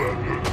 Eleven.